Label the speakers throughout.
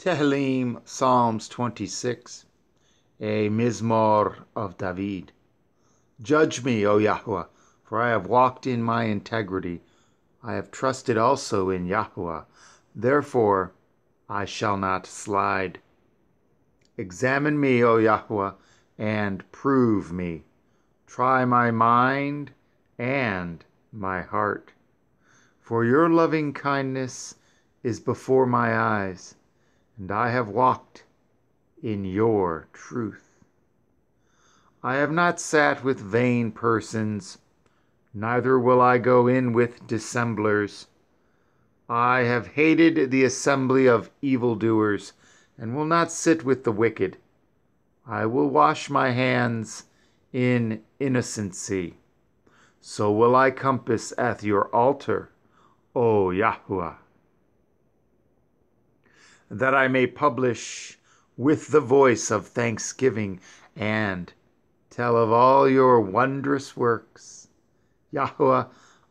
Speaker 1: Tehillim, Psalms 26, a Mizmor of David. Judge me, O Yahweh, for I have walked in my integrity. I have trusted also in Yahweh, therefore I shall not slide. Examine me, O Yahweh, and prove me. Try my mind and my heart. For your loving kindness is before my eyes and I have walked in your truth. I have not sat with vain persons, neither will I go in with dissemblers. I have hated the assembly of evildoers, and will not sit with the wicked. I will wash my hands in innocency. So will I compass at your altar, O Yahweh that I may publish with the voice of thanksgiving and tell of all your wondrous works. Yahweh,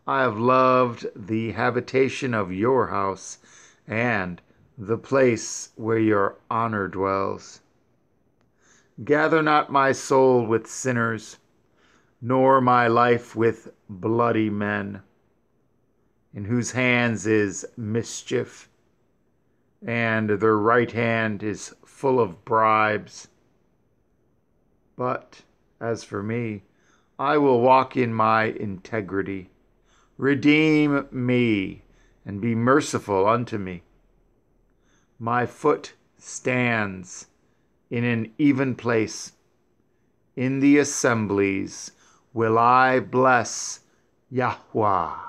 Speaker 1: I have loved the habitation of your house and the place where your honor dwells. Gather not my soul with sinners, nor my life with bloody men, in whose hands is mischief and their right hand is full of bribes. But as for me, I will walk in my integrity. Redeem me and be merciful unto me. My foot stands in an even place. In the assemblies will I bless Yahweh.